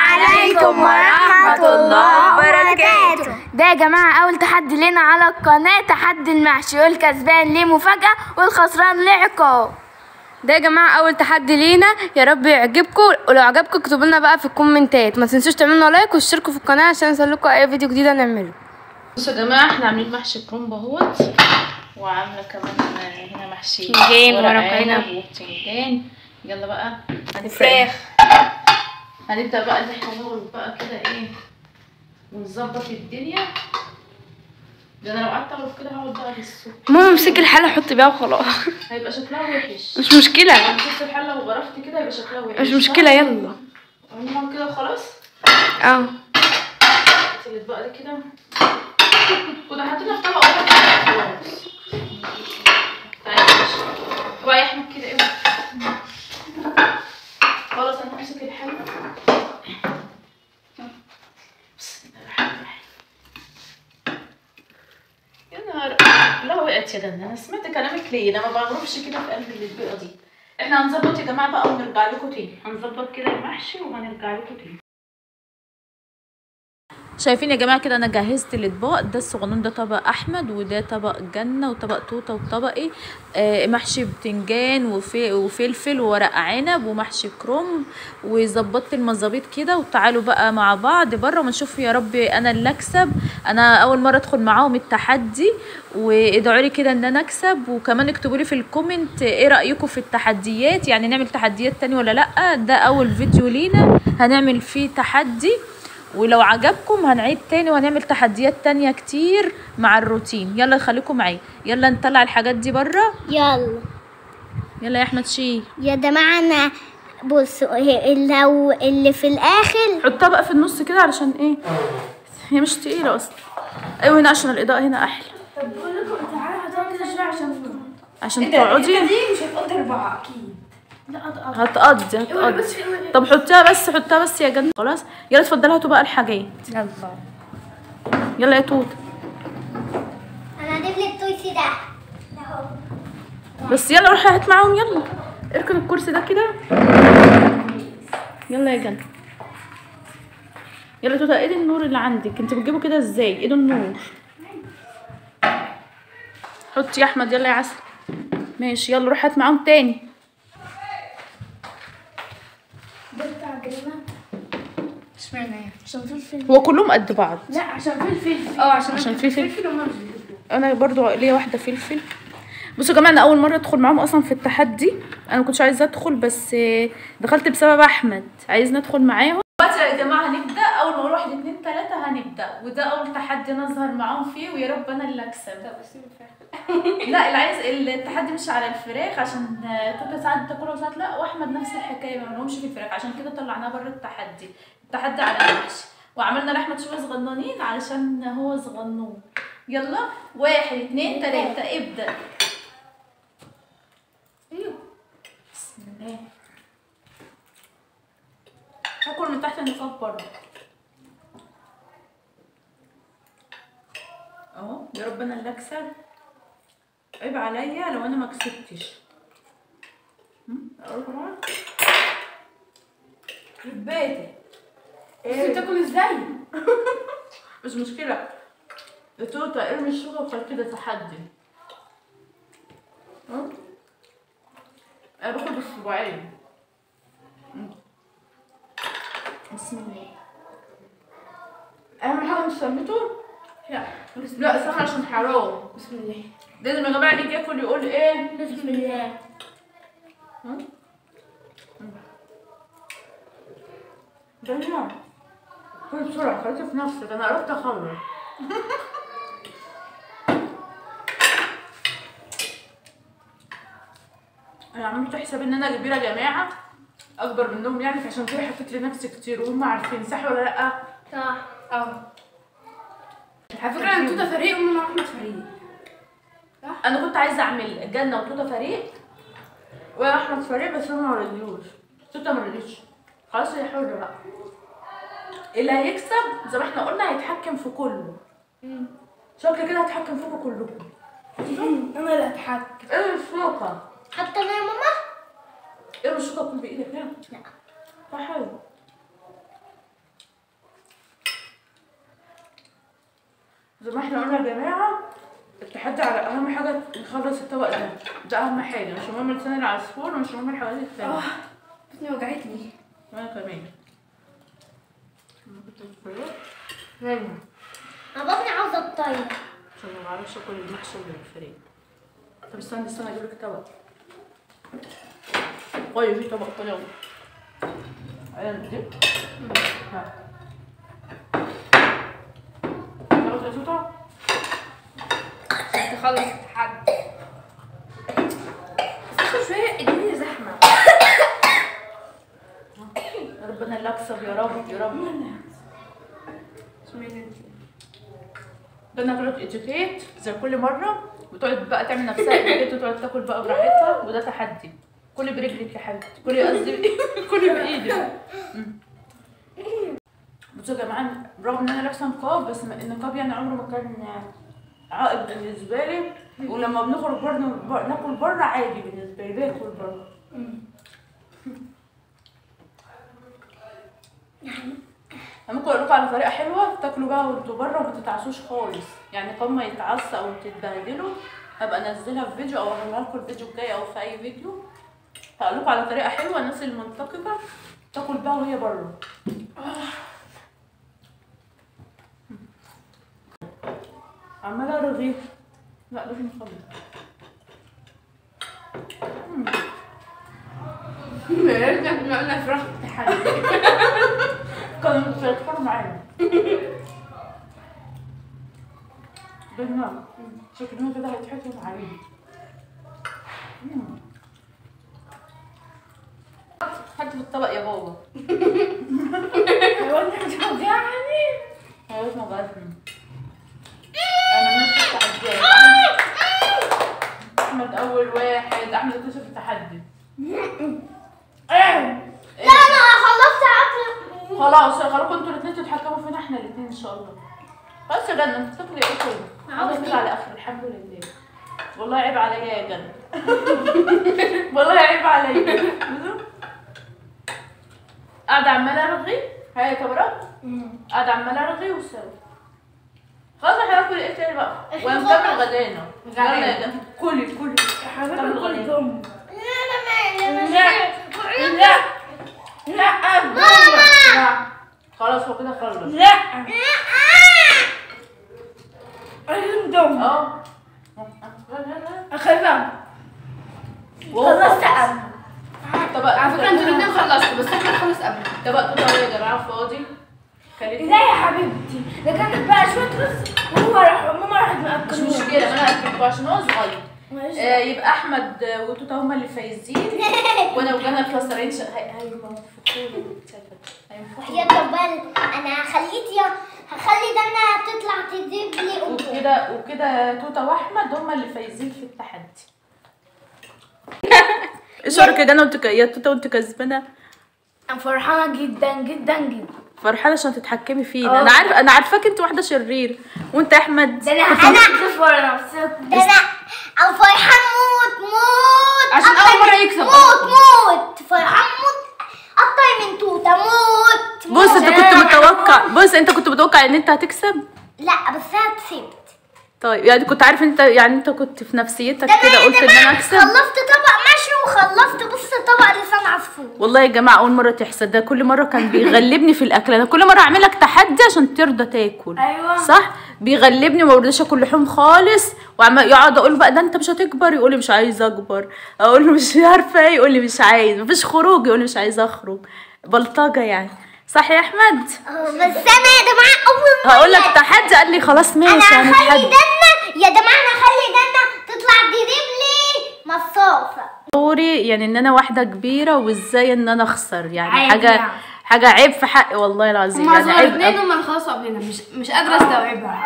عليكم ورحمة الله وبركاته. ده يا جماعة أول تحدي لنا على القناة تحدي المحشي والكسبان ليه مفاجأة والخسران ليه عقاب. ده يا جماعة أول تحدي لينا. يا رب يعجبكم. ولو عجبكم اكتبوا لنا بقى في الكومنتات. ما تنسوش تعملوا like وتشتركوا في القناة عشان يوصلكم أي فيديو جديد هنعمله. بصوا يا جماعة إحنا عاملين محشي كرومب اهوت. وعاملة كمان هنا محشي بتنجان ورق عنب. وبتنجان يلا بقى. هنبدأ فراخ. هنبدأ بقى نحول بقى كده إيه ونظبط الدنيا. ده أنا لو قعدت اعمل كده هقعد بقى للصبح ماما امسكي الحلة حطي بيها وخلاص. هيبقى شكلها وحش. مش مشكلة. لو مسكت الحلة وغرفت كده هيبقى شكلها وحش مش مشكلة يلا. عملنا كده وخلاص. آه. الاطباق دي كده. كنا حاطينها في طبق واحد تعالى. بقى يا أحمد كده إيه؟ خلاص أنا همسك الحلة بسم الله الرحمن الرحيم يا نهار لا وقعت يا دنا أنا سمعت كلامك ليه أنا ما بغرفش كده في قلب البيئه دي. إحنا هنظبط يا جماعة بقى ونرجع لكم تاني. هنظبط كده المحشي وهنرجع لكم تاني. شايفين يا جماعة كده أنا جهزت الأطباق ده الصغنون ده طبق أحمد وده طبق جنة وطبق توتة وطبقي آه محشي بتنجان وفي وفلفل وورق عنب ومحشي كرنب وظبطت المظابيط كده وتعالوا بقى مع بعض بره ونشوف يا رب أنا اللي أكسب. أنا أول مرة أدخل معاهم التحدي وادعوا لي كده إن أنا أكسب وكمان اكتبوا لي في الكومنت إيه رأيكم في التحديات يعني نعمل تحديات تاني ولا لأ؟ ده أول فيديو لينا هنعمل فيه تحدي. ولو عجبكم هنعيد تاني وهنعمل تحديات تانية كتير مع الروتين. يلا خليكم معايا. يلا نطلع الحاجات دي بره. يلا. يلا يا أحمد شيل يا بصوا هي- لو اللي في الآخر حطها بقى في النص كده علشان إيه؟ هي مش تقيلة أصلا. أيوه هنا عشان الإضاءة هنا أحلى. طب بقول لكم تعالى هتقعد كده شوية عشان عشان تقعدي؟ دي مش هتقضي أربعة أكيد. لا هتقضي هتقضي. طب حطيها بس حطيها بس يا جنة. خلاص؟ يلا اتفضلي هاتوا بقى الحاجات يلا. يلا يا توت أنا هجيب لك التويسي ده. بس يلا روحي هات معاهم يلا. اركن الكرسي ده كده. يلا يا جنة. يلا توتا إيه النور اللي عندك؟ انت بتجيبه كده إزاي؟ إيه النور؟ حطي يا أحمد يلا يا عسل. ماشي يلا روح هات معاهم تاني ده بتاع الجريمة عشان فلفل هو كلهم قد بعض. لا عشان فلفل آه عشان عشان فلفل. فلفل. أنا برضو ليا واحدة فلفل بصوا يا جماعة أنا أول مرة أدخل معاهم أصلا في التحدي. أنا ما كنتش عايزة أدخل بس آه، دخلت بسبب أحمد. عايزني ادخل معاهم. دلوقتي يا جماعة هنبدأ. أول ما أقول واحد اتنين تلاتة هنبدأ. وده أول تحدي نظهر معاهم فيه ويا رب أنا اللي أكسب. لا اللي عايز التحدي مش على الفراخ عشان آه، توتا ساعات بتاكلها وساعات لا وأحمد نفس الحكاية ما لهمش في الفراخ. عشان كده طلعناه بره التحدي. التحدي على المحشي وعملنا لاحمد شوية صغننين علشان هو صغنون. يلا واحد اتنين تلاتة ابدأ. أيوه. بسم الله. هاكل من تحت النقاب بره أهو يا رب أنا اللي أكسب. عيب عليا لو أنا ما كسبتش. هم؟ انت بتاكل إزاي؟ مش مشكلة التوتة ارمي الشوكة كده تحدي؟ أنا باخد الصباعين مم. بسم الله اهم حاجة مش سميته لا لا استنى عشان حرام بسم الله لازم يا جماعة اللي ياكل يقول إيه بسم الله ها؟ دنيا كل بسرعة خليكي في نفسك أنا قربت أخلص أنا عملت حساب إن أنا كبيرة يا جماعة أكبر منهم يعني فعشان كده حطيت لنفسي كتير وهم عارفين صح ولا لأ؟ صح آه على فكرة أنا توتا فريق وماما احمد فريق أنا كنت عايزة أعمل جنة وتوتة فريق وأحمد فريق بس أنا مرضيوش توتة مرضيتش خلاص هي حرة بقى اللي هيكسب زي ما إحنا قلنا هيتحكم في كله. شكل كده هتحكم فيكم كلكم. أنا اللي هتحكم. إيه الشوكة؟ حتى أنا يا ماما. إيه الشوكة تكون بإيدك؟ نعم. لا طب حلو. زي ما إحنا قلنا يا جماعة التحدي على أهم حاجة نخلص الطبق ده. ده أهم حاجة. مش مهم لسان العصفور ومش مهم الحاجات الثانية آه بطني وجعتني. وأنا كمان. نايمة أنا بطني عاوزة الطيب عشان ما بعرفش أكل المحشي اللي بالفريق طب استنى استنى أجيب لك طبق طيب في طبق طلع أنا دي؟ ها. خلاص يا توتا تخلص التحدي بس شوية الدنيا زحمة. يا ربنا أكسب يا رب يا رب. أنا غلط اتيكيت زي كل مرة وتقعد بقى تعمل نفسها اتيكيت وتقعد تاكل بقى براحتها وده تحدي. كلي برجلك يا حبيبتي قصدي كلي بإيدك. أمم. بصوا يا جماعة رغم إن أنا لابسة نقاب بس النقاب يعني عمره ما كان عائق بالنسبة لي. ولما بنخرج بره ناكل بره عادي بالنسبة لي باكل بره أنا ممكن أقول لكم على طريقة حلوة تاكلوا بقى وانتوا بره وما تتعصوش خالص. يعني قبل ما يتعصى أو تتبهدلوا هبقى أنزلها في فيديو أو اعملها لكم الفيديو الجاي أو في أي فيديو. هقول على طريقة حلوة الناس المنتقبة تاكل بقى وهي بره. عمالة أرغي. لا لازم نخلص إحنا قلنا فراخ تحدي كانوا بيتفرجوا معانا بالنار شكلهم كده هيتحكم عليه حط في الطبق يا بابا. حيوان يعني؟ هيوت مغازم أنا نفس التحديات أحمد أول واحد. أحمد اكتشف التحدي لا أنا خلصت خلاص خلوكم أنتوا الاثنين تتحكموا فينا إحنا الاثنين إن شاء الله. بس يا جنة انت بتاكلي إيه كله؟ عاوز كده على آخر الحمد لله. والله عيب عليا يا جنة. والله عيب عليا. قاعدة عمالة أرغي؟ هاي يا كبرات قاعدة عمالة أرغي وسوي خلاص إحنا هناكل إيه تاني بقى؟ ونكمل غدانا. يلا يا جنة. كلي كلي. كمل غدانا لا لا لا. خلاص هو كده خلص. لا. دم آه وهو خلصت. قبل طب على فكرة أنتوا الاتنين خلصتوا بس إحنا نخلص قبل. طبق توت يا جماعة فاضي. لا يا حبيبتي ده كانت بقى شوية رز وهو راح ماما راحت مش مأكلوه مشكلة أنا اكلكوا عشان هو صغير. آه يبقى أحمد وتوتا هما اللي فايزين. وانا وجانا الخسرين ش... هاي هاي ما تفكروا هينفخوا يا جبال أنا خليت يا هخلي دنا تطلع تجيب لي وكده وكده توتا وأحمد هما اللي فايزين في التحدي. إيش رايك يا جنى وانت يا توتا وانت كسبانة. أنا فرحانة جدا جدا جدا. فرحانة عشان تتحكمي فينا أنا عارف أنا عارفاك أنت واحدة شرير. وأنت أحمد. ده أنا أنا ده أنا فرحان موت موت. عشان مرة من- يكسب. موت موت. فرحان موت. أكتر من توتة موت بص أنت كنت متوقع بص أنت كنت متوقع إن أنت هتكسب؟ لا بس أنا كسبت. طيب يعني كنت عارف انت يعني أنت كنت في نفسيتك ده كده قلت إن أنا أكسب؟ خلصت طبق مشوي. وخلصت. بص طبق لسان عصفور. والله يا جماعة أول مرة تحصل ده. كل مرة كان بيغلبني في الأكل. أنا كل مرة أعمل لك تحدي عشان ترضى تاكل. أيوة. صح؟ بيغلبني وما برضاش آكل لحوم خالص. وعمال يقعد أقول بقى ده أنت مش هتكبر. يقول لي مش عايز أكبر. أقول له مش عارفة إيه. يقول لي مش عايز. مفيش خروج. يقول لي مش عايز أخرج. بلطجة يعني. صح يا أحمد؟ أه، بس أنا يا جماعة أول مرة. هقول لك تحدي. قال لي خلاص أنا ماشي هخلي دنا يا جماعة أنا هخلي دنا تطلع تجيب لي مصاصة. دوري يعني إن أنا واحدة كبيرة وإزاي إن أنا أخسر يعني حاجة يعني. حاجة عيب في حقي والله العظيم. هما يعني عيب. اتنين هما خلصوا قبلنا مش مش قادرة أستوعبها.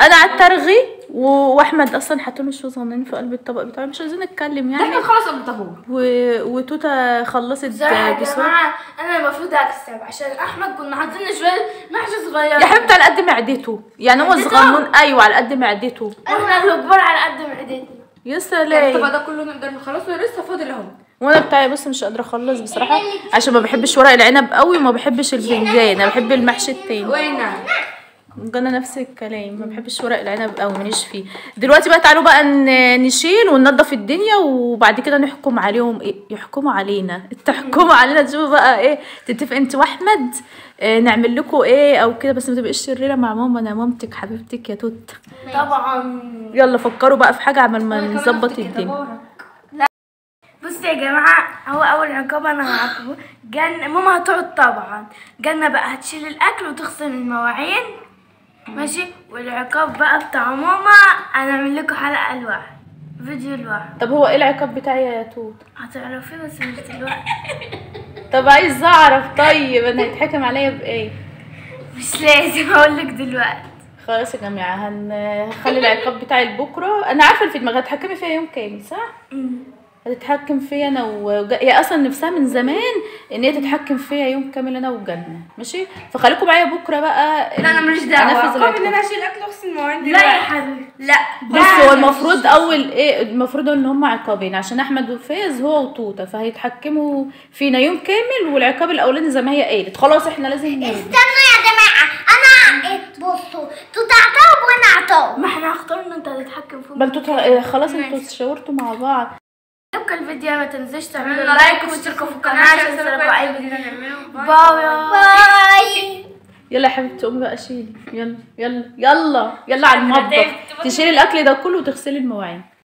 أنا قعدت ارغي وأحمد أصلا حاطين له شو صغننين في قلب الطبق بتاعي مش عايزين نتكلم يعني. كان خلاص قبل طابور. و... وتوتا خلصت بصراحة يا بسرعة جماعة أنا المفروض أكسب عشان أحمد كنا حاطين شوية محشي صغير يا حبيبتي على قد معدته. يعني هو؟ صغنون. أيوه على قد معدته. إحنا الكبار على قد معدتنا يا الطبق سلام ده كله نقدر نخلصه؟ لسه فاضل أهو. وأنا بتاعي بس مش قادرة أخلص بصراحة عشان ما بحبش ورق العنب قوي وما بحبش البتنجان أنا بحب المحشي التاني. وين جانا نفس الكلام. ما بحبش ورق العنب قوي ماليش فيه. دلوقتي بقى تعالوا بقى نشيل وننضف الدنيا وبعد كده نحكم عليهم. إيه؟ يحكموا علينا. تحكموا علينا. تشوفوا بقى إيه؟ تتفق أنت وأحمد. إيه نعمل لكم إيه أو كده. بس ما تبقيش شريرة مع ماما. أنا مامتك حبيبتك يا توت. طبعا. يلا فكروا بقى في حاجة عمل ما نظبط الدنيا. بصوا يا جماعة هو أول عقاب أنا هعاقبه. جنة ماما هتقعد طبعا. جنة بقى هتشيل الأكل وتغسل المواعين. ماشي؟ والعقاب بقى بتاع ماما. أنا أعمل لكم حلقة لوحد فيديو لوحد طب هو إيه العقاب بتاعي يا توت هتعرفيه بس مش دلوقتي. طب عايز أعرف. طيب أنا هيتحكم عليا بإيه؟ مش لازم أقول لك دلوقتي. خلاص يا جماعة هنخلي العقاب بتاعي لبكرة. أنا عارفة اللي في دماغي هتحكمي فيا يوم كامل صح؟ هتتحكم فيا أنا وج... هي أصلا نفسها من زمان إن هي تتحكم فيا يوم كامل أنا وجنة ماشي؟ فخليكم معايا بكرة بقى. لا أنا ماليش دعوة. عقاب إن. أنا أشيل أكل واغسل المواعين لا يا حبيبي. لا بص هو المفروض أول إيه المفروض إن هم عقابين عشان أحمد وفايز هو وتوته فهيتحكموا فينا يوم كامل والعقاب الأولاني زي ما هي قالت. خلاص إحنا لازم نرضى استنوا يا جماعة. أنا إيه، بصوا أنتوا تعطوا وأنا أعطوا ما إحنا اخترنا أنت هتتحكم فيهم. ما أنتوا خلاص أنتوا شاورتوا مع بعض. عجبك الفيديو ما تنسوش تعملوا like واشتركوا في القناة عشان يوصلكوا أي فيديو. نعمله bye. bye. يلا يا حبيبتي قومي بقى شيلي. يلا يلا يلا يلا على المطبخ. تشيلي الأكل ده كله وتغسلي المواعين.